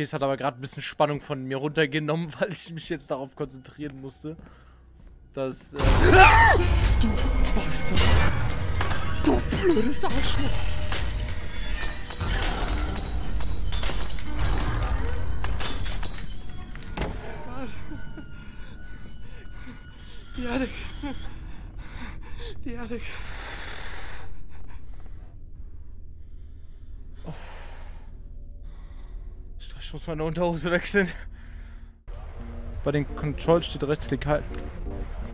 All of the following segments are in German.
Okay, es hat aber gerade ein bisschen Spannung von mir runtergenommen, weil ich mich jetzt darauf konzentrieren musste. Dass. Äh du Bastard! Du blödes Arschloch! Die Attic. Die Attic. Ich muss meine Unterhose wechseln. Bei den Controls steht Rechtsklick halten.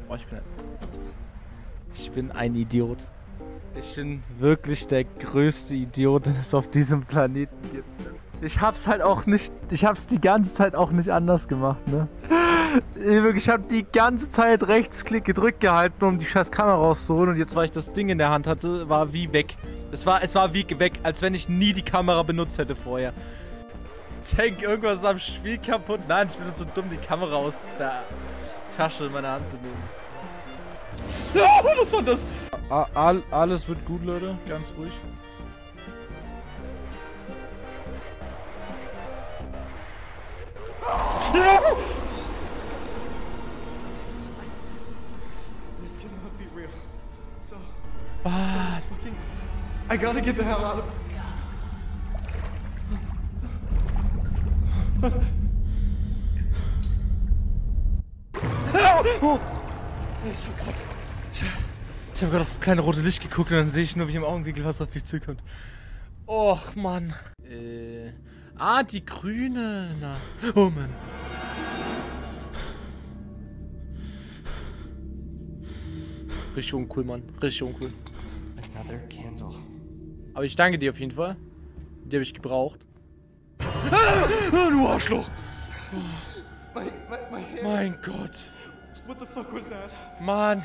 Oh, ich bin ein, Ich bin ein Idiot. Ich bin wirklich der größte Idiot, den es auf diesem Planeten gibt. Ich hab's halt auch nicht. Ich hab's die ganze Zeit auch nicht anders gemacht, ne? Ich hab die ganze Zeit Rechtsklick gedrückt gehalten, um die scheiß Kamera rauszuholen. Und jetzt, weil ich das Ding in der Hand hatte, war wie weg. Es war, es war wie weg, als wenn ich nie die Kamera benutzt hätte vorher denke, irgendwas ist am Spiel kaputt. Nein, ich bin zu dumm, die Kamera aus der Tasche in meine Hand zu nehmen. Ah, was war das? All, alles wird gut, Leute. Ganz ruhig. This cannot be real. So, Ah, so fucking. I gotta get the hell out of. Oh. Ich hab grad. Ich, ich hab gerade auf das kleine rote Licht geguckt und dann sehe ich nur, wie im Augenwinkel was auf mich zukommt. Och, Mann. Äh. Ah, die grüne. Na. Oh, Mann. Richtig uncool, Mann. Richtig uncool. Another candle. Aber ich danke dir auf jeden Fall. Die habe ich gebraucht. Ah, du Arschloch! My, my, my. Mein Gott. What the fuck was that? Mann.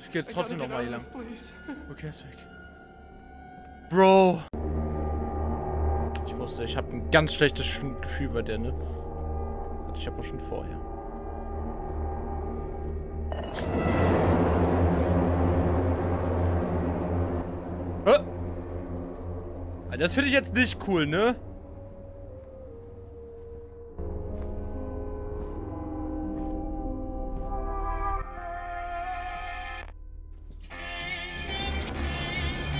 Ich geh jetzt trotzdem gotta noch get mal out hier lang. Okay, ist weg. Bro. Ich wusste, ich habe ein ganz schlechtes Sch- Gefühl bei der, ne? Hatte ich aber schon vorher. Hä? Ah, Das finde ich jetzt nicht cool, ne?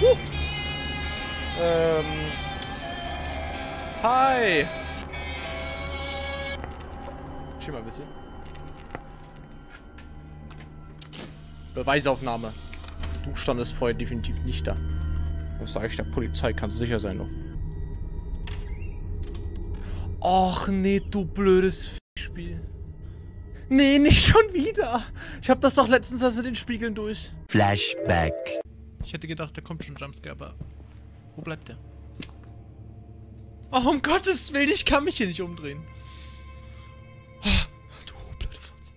Huh. Ähm. Hi. Chill mal ein bisschen. Beweisaufnahme. Du standest vorher definitiv nicht da. Das sage ich der Polizei, kannst du sicher sein noch. Och nee, du blödes Spiel. Nee, nicht schon wieder. Ich habe das doch letztens erst mit den Spiegeln durch. Flashback. Ich hätte gedacht, da kommt schon ein Jumpscare, aber wo bleibt der? Oh, um Gottes Willen, ich kann mich hier nicht umdrehen. Ah, Du blöde Fotze.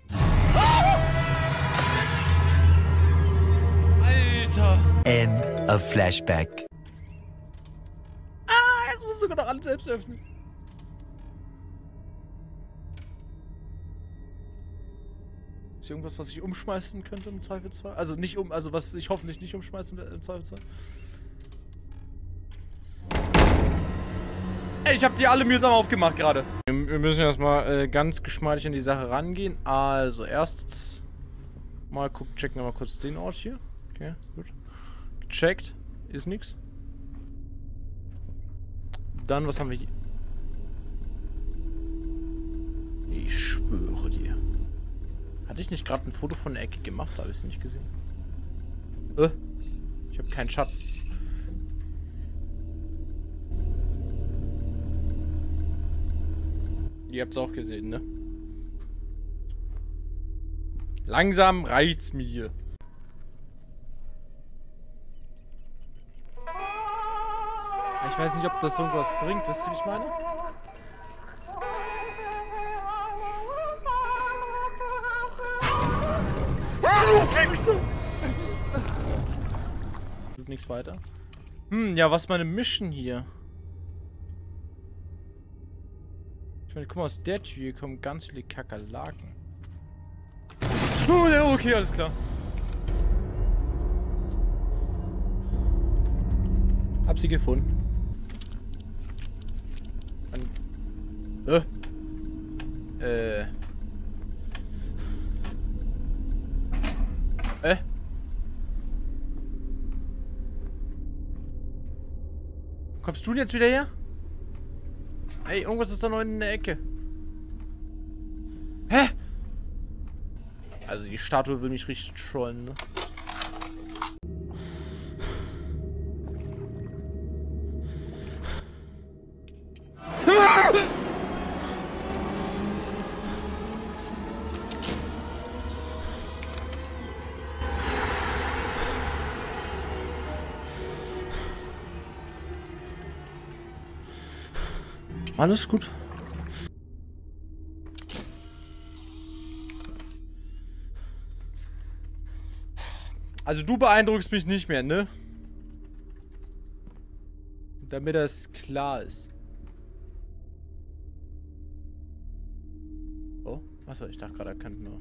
Alter. End of Flashback. Ah, jetzt musst du sogar noch alles selbst öffnen. Hier irgendwas, was ich umschmeißen könnte im Zweifelsfall? Also nicht um, also was ich hoffentlich nicht umschmeißen im Zweifelsfall. Ey, ich habe die alle mühsam aufgemacht gerade. Wir, müssen erstmal äh, ganz geschmeidig an die Sache rangehen. Also, erstens mal gucken, checken wir mal kurz den Ort hier. Okay, gut. Gecheckt. Ist nix. Dann, was haben wir hier? Ich schwöre dir. Hatte ich nicht gerade ein Foto von der Ecke gemacht? Habe ich es nicht gesehen. Äh, ich habe keinen Schatten. Ihr habt es auch gesehen, ne? Langsam reicht's mir. Ich weiß nicht, ob das irgendwas bringt, wisst ihr, wie ich meine? Wichser! Tut nichts weiter. Hm, ja, was meine Mission hier? Ich meine, guck mal, aus der Tür kommen ganz viele Kakerlaken. Oh, ja, okay, alles klar. Hab sie gefunden. Äh. Äh. Kommst du denn jetzt wieder her? Ey, irgendwas ist da noch in der Ecke. Hä? Also die Statue will mich richtig trollen, ne? Alles gut. Also du beeindruckst mich nicht mehr, ne? Damit das klar ist. Oh, achso, ich dachte gerade, er könnte nur.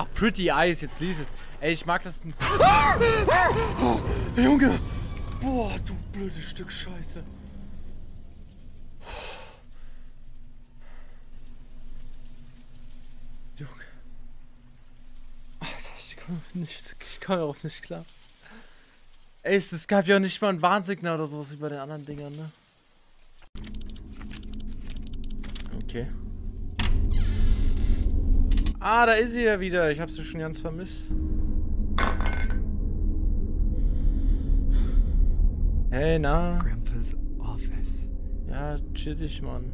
Ach, Pretty Eyes, jetzt lies es. Ey, ich mag das. Ah! Oh, Junge! Boah, du blödes Stück Scheiße. Junge. Alter, ich komme nicht, ich komme darauf nicht klar. Ey, es, gab ja nicht mal ein Warnsignal oder sowas wie bei den anderen Dingern, ne? Okay. Ah, da ist sie ja wieder. Ich hab sie schon ganz vermisst. Hey, na? Grandpa's office. Ja, chill dich, Mann.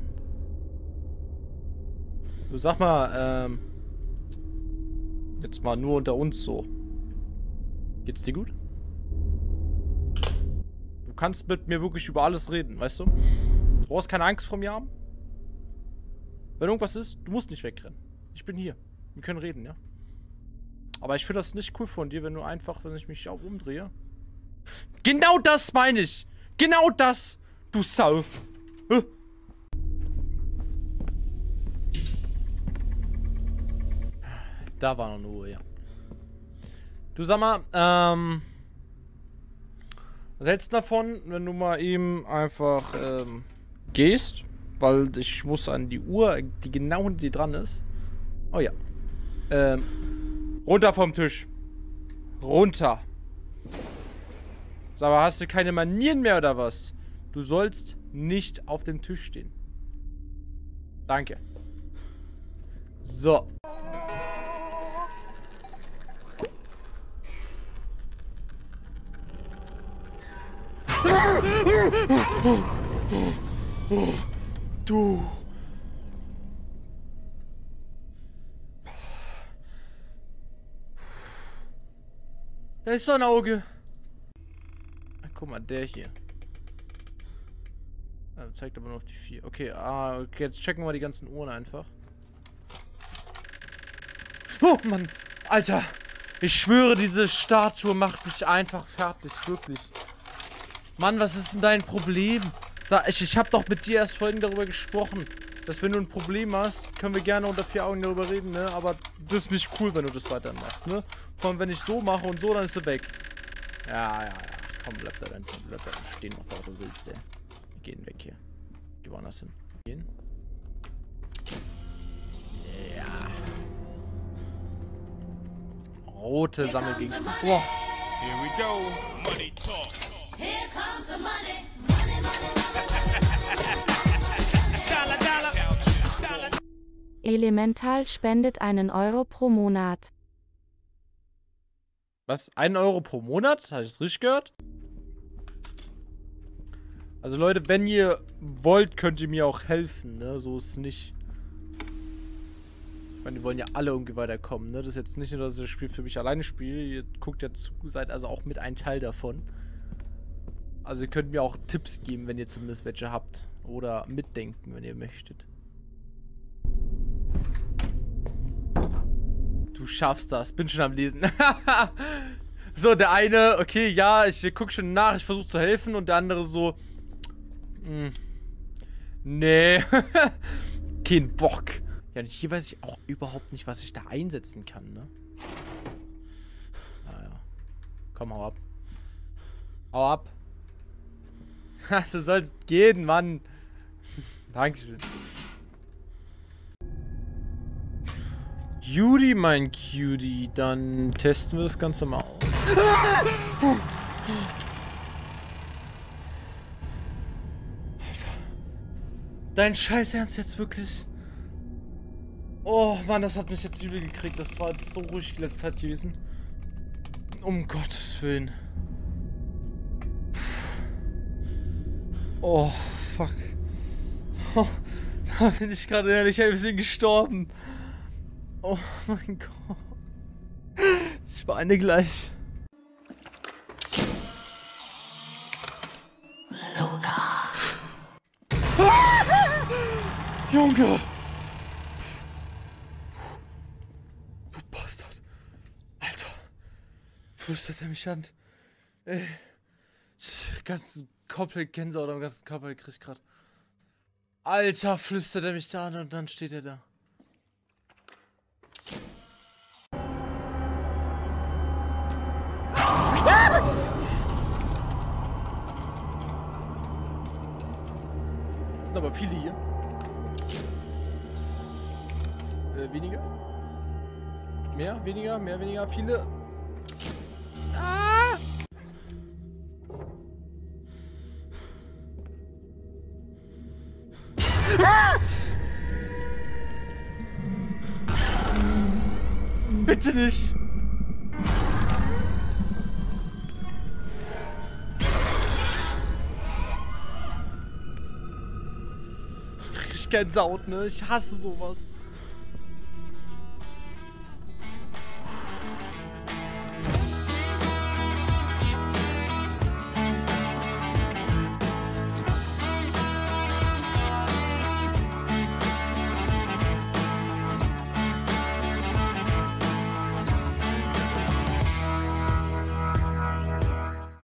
Du sag mal, ähm. Jetzt mal nur unter uns so. Geht's dir gut? Du kannst mit mir wirklich über alles reden, weißt du? Du brauchst keine Angst vor mir haben. Wenn irgendwas ist, du musst nicht wegrennen. Ich bin hier. Wir können reden, ja? Aber ich finde das nicht cool von dir, wenn du einfach, wenn ich mich auch umdrehe. Genau das meine ich! Genau das! Du Sau! Huh. Da war noch eine Uhr, ja. Du sag mal, ähm. Was hältst du davon, wenn du mal eben einfach ähm, gehst? Weil ich muss an die Uhr, die genau hinter dir dran ist. Oh ja. Ähm. Runter vom Tisch. Runter. Sag mal, hast du keine Manieren mehr oder was? Du sollst nicht auf dem Tisch stehen. Danke. So. Du. Ist so ein Auge. Ach, guck mal, der hier. Ah, zeigt aber nur auf die vier. Okay, ah, okay, jetzt checken wir die ganzen Uhren einfach. Oh, Mann. Alter. Ich schwöre, diese Statue macht mich einfach fertig. Wirklich. Mann, was ist denn dein Problem? Sag, ich, ich hab doch mit dir erst vorhin darüber gesprochen. Dass wenn du ein Problem hast, können wir gerne unter vier Augen darüber reden, ne? Aber das ist nicht cool, wenn du das weiter machst, ne? Vor allem, wenn ich so mache und so, dann ist er weg. Ja, ja, ja. Komm, bleib da dann, bleib da dann stehen, was du willst, ey. Wir gehen weg hier. Geh woanders hin. Gehen. Ja. Rote Sammelgegenstände. Boah. Here we go. Money talk. Here comes the money. Elemental spendet einen Euro pro Monat. Was? Ein Euro pro Monat? Habe ich das richtig gehört? Also Leute, wenn ihr wollt, könnt ihr mir auch helfen, ne? So ist es nicht. Ich meine, die wollen ja alle irgendwie weiterkommen, ne? Das ist jetzt nicht nur, dass ich das Spiel für mich alleine spiele. Ihr guckt ja zu, seid also auch mit ein Teil davon. Also ihr könnt mir auch Tipps geben, wenn ihr zumindest welche habt. Oder mitdenken, wenn ihr möchtet. Du schaffst das. Bin schon am Lesen. so, der eine, okay, ja, ich guck schon nach, ich versuche zu helfen. Und der andere so, hm, nee, kein Bock. Ja, und hier weiß ich auch überhaupt nicht, was ich da einsetzen kann, ne? Naja. Komm, hau ab. Hau ab. du sollst gehen, Mann. Dankeschön. Judy, mein Cutie. Dann testen wir das Ganze mal aus. Dein Scheiß Ernst jetzt wirklich? Oh Mann, das hat mich jetzt übel gekriegt. Das war jetzt so ruhig die letzte Zeit gewesen. Um Gottes Willen. Oh, fuck. Oh, da bin ich gerade ehrlich ein bisschen gestorben. Oh mein Gott. Ich weine gleich. Junge! Du Bastard. Alter. Flüstert er mich an. Ey. Ich ganzen komplett Gänsehaut am ganzen Körper gekriegt grad. Alter, flüstert er mich da an und dann steht er da. Weniger, mehr, weniger, viele. Ah! Bitte nicht! Ich krieg Gänsehaut, ne? Ich hasse sowas.